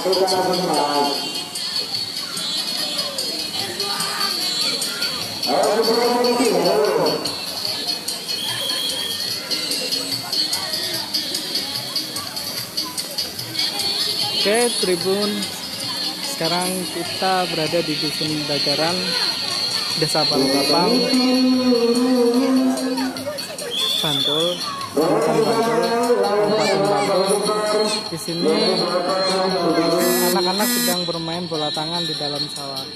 Terima kasih. Oke, Tribun. Sekarang kita berada di Dusun Dagaran, Desa Palukapang, Bantul, Bantul, Bantul. Di sini anak-anak sedang bermain bola tangan di dalam sawah.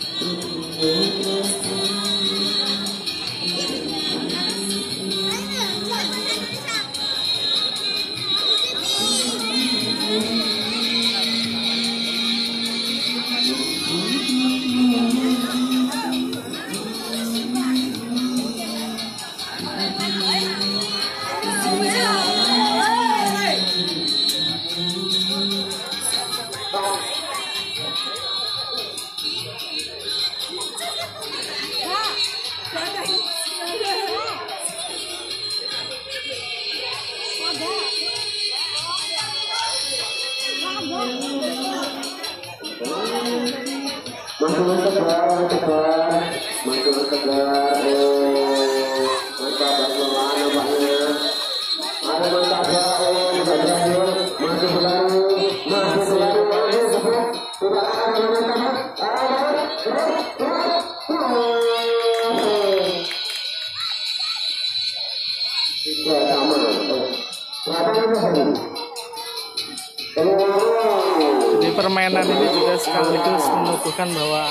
Sekaligus menuduhkan bahwa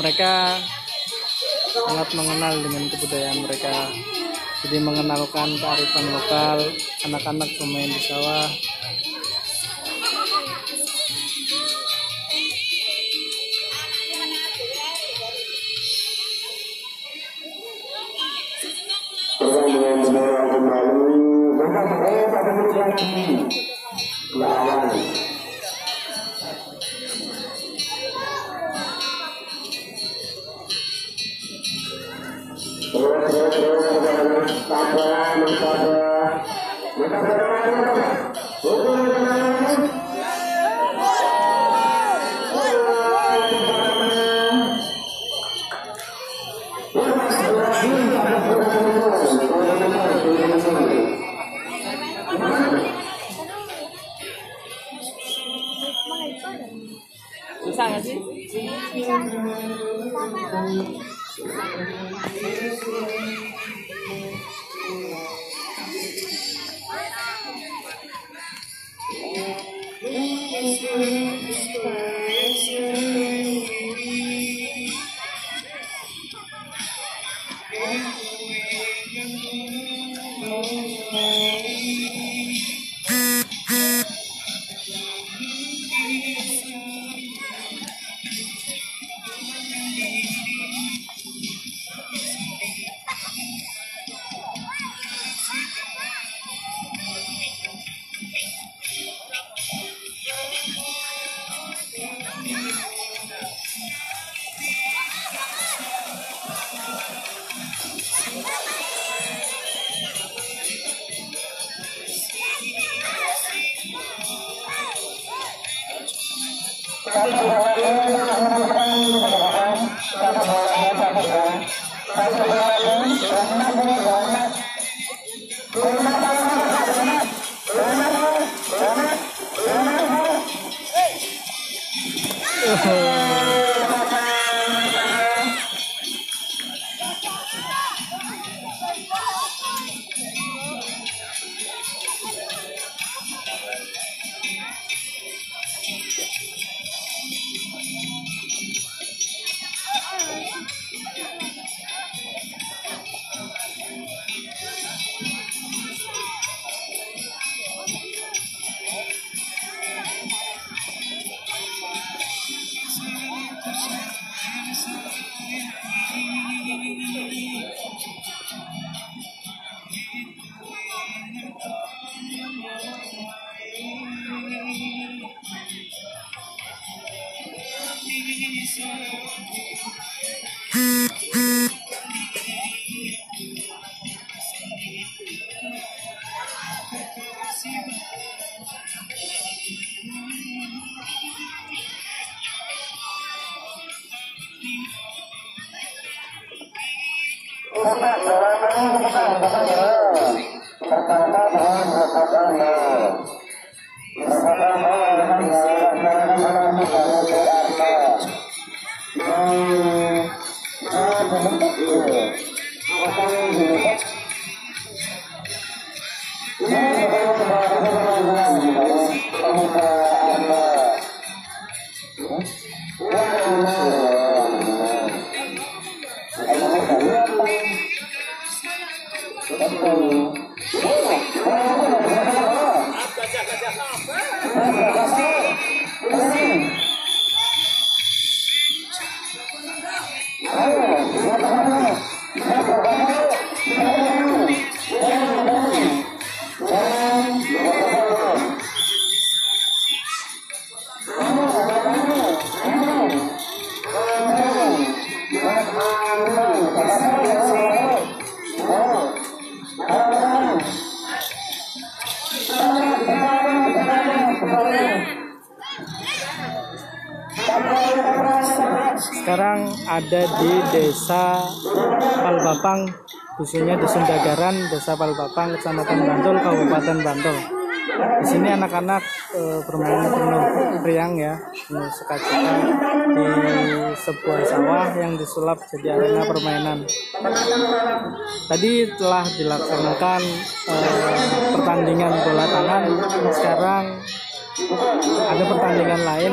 mereka sangat mengenal dengan kebudayaan mereka. Jadi mengenalkan kearifan lokal, anak-anak bermain di sawah. Oh. Sekarang ada di desa Palbapang, khususnya Dusun Dagaran, Desa Palbapang, Kecamatan Bantul, Kabupaten Bantul. Di sini anak-anak eh, bermain penuh riang ya, penuh sukacita di sebuah sawah yang disulap jadi arena permainan. Tadi telah dilaksanakan eh, pertandingan bola tangan, sekarang ada pertandingan lain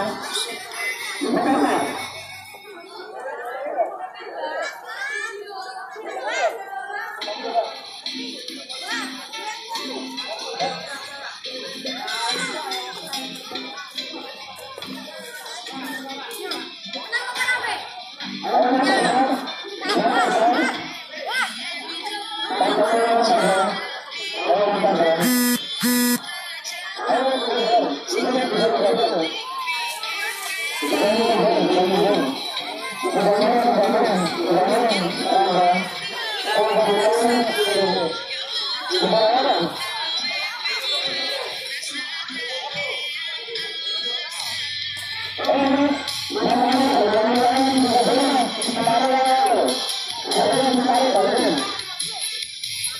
欢迎光临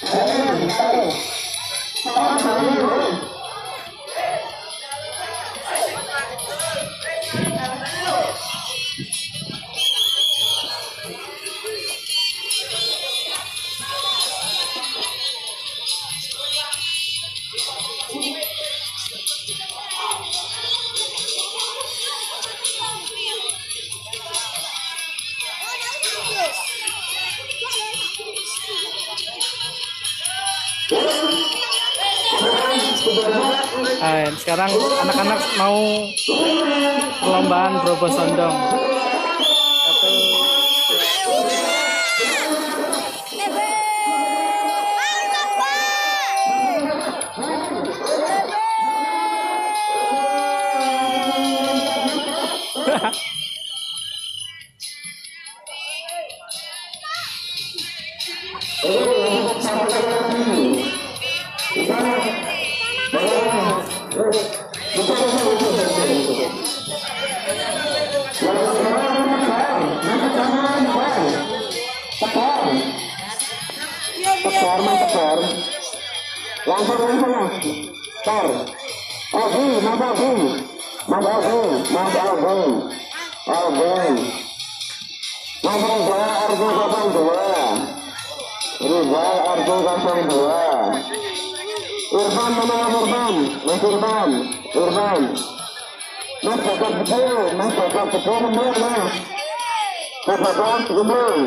欢迎 Nah, sekarang anak-anak mau perlombaan berobos sondong. Langsung langsung mas. Tor. Ogi, mas Ogi. Mas Ogi, mas Ogi. Ogi. Mas Rizal Arju 02. Rizal Arju 02. Irfan Mas Irfan? Mas Irfan. Irfan. Mas Bapak betul, Mas Bapak betul nomor mas. Mas Bapak nomor.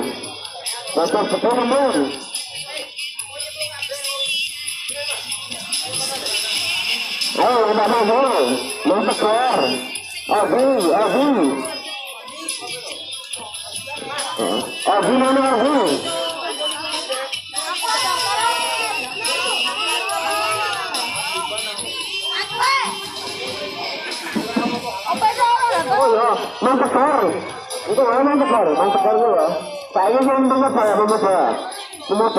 Bapak betul nomor. Ayo, udah maju. Mau tekor. Abi, Abi. Abi mana Abi? Oh ya, mau tekor. Itu mana mau tekor? Mau tekor dulu ya. Saya yang nomor dua, nomor dua. Nomor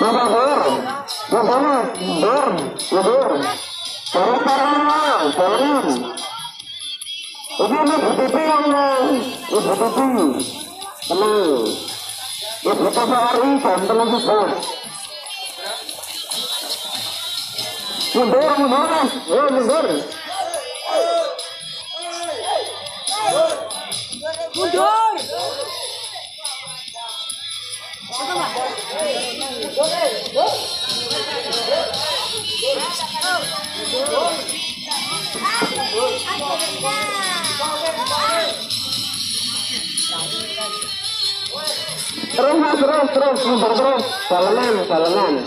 dua berarti mulia. Nomor dua. Nomor dua. Nomor Sorry, parang sorry. Ini ini BTP yang ini BTP. Tenang. Ini BTP hari dan tenang juga. Mundur, mundur, mundur. Mundur. Terus mas, terus, terus, mundur terus. Jalanan.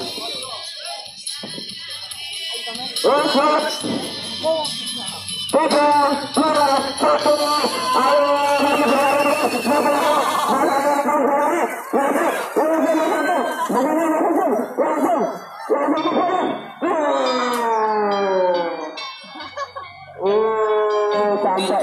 Terus, terus. Tiga, dua, satu. Ayo,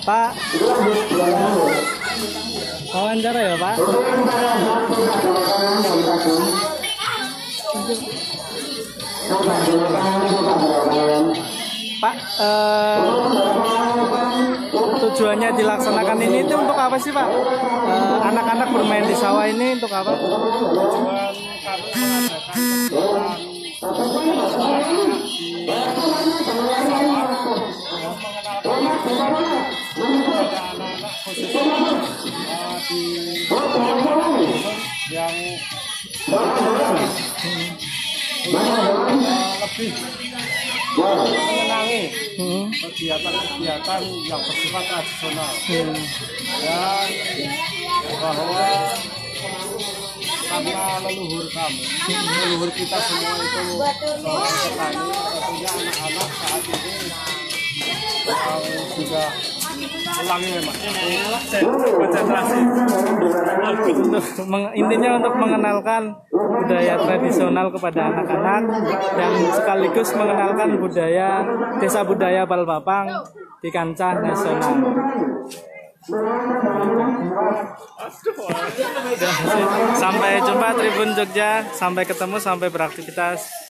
Pak. Wawancara ya Pak? Pak eh, tujuannya dilaksanakan ini itu untuk apa sih Pak? Eh, anak-anak bermain di sawah ini untuk apa lebih mengenangi Hmm, kegiatan-kegiatan yang bersifat tradisional hmm. dan bahwa karena leluhur kami, leluhur kita semua itu seorang petani, tentunya anak-anak saat ini intinya untuk mengenalkan budaya tradisional kepada anak-anak dan sekaligus mengenalkan budaya desa budaya Balbapang di kancah nasional. Sampai jumpa Tribun Jogja, sampai ketemu, sampai beraktivitas.